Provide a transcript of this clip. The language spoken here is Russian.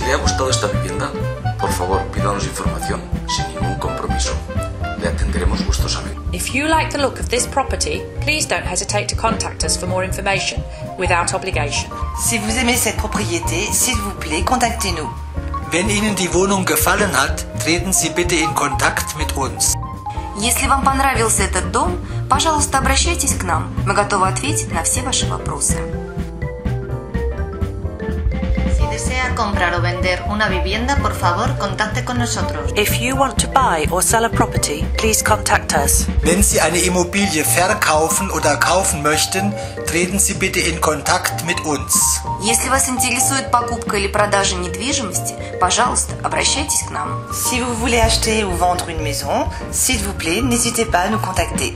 le ha gustado esta vivienda, por favor pídanos información, sin ningún compromiso. Le atenderemos gustosamente. If you like the look of this property, please don't hesitate to contact us for more information without obligation. Si vous aimez cette propriété, s'il vous plaît, contactez-nous. Wenn Ihnen die Wohnung gefallen hat, treten Sie bitte in Kontakt mit uns. Если вам понравился этот дом, пожалуйста, обращайтесь к нам. Мы готовы ответить на все ваши вопросы. desea comprar o vender una vivienda, por favor, contacte con nosotros. If you want to buy or sell a property, please contact us. Wenn Sie eine Immobilie verkaufen oder kaufen möchten, treten Sie bitte in Kontakt mit uns. Если вас интересует покупка или продажа недвижимости, пожалуйста, обращайтесь к нам. Si vous voulez acheter ou vendre une maison, s'il vous plaît, n'hésitez pas à nous contacter.